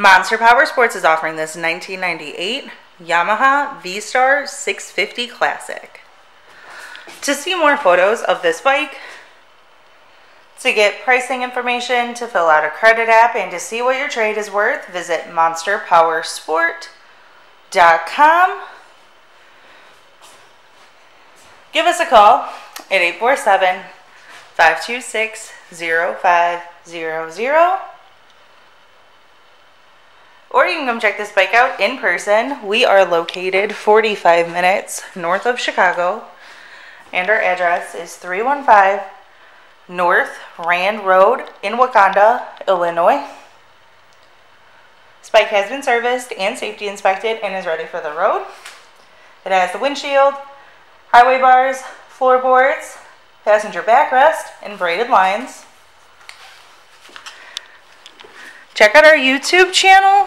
Monster Power Sports is offering this 1998 Yamaha V-Star 650 Classic. To see more photos of this bike, to get pricing information, to fill out a credit app, and to see what your trade is worth, visit monsterpowersport.com. Give us a call at 847 526 0500. Or you can come check this bike out in person. We are located 45 minutes north of Chicago, and our address is 315 North Rand Road in Wauconda, Illinois. This bike has been serviced and safety inspected and is ready for the road. It has the windshield, highway bars, floorboards, passenger backrest, and braided lines. Check out our YouTube channel,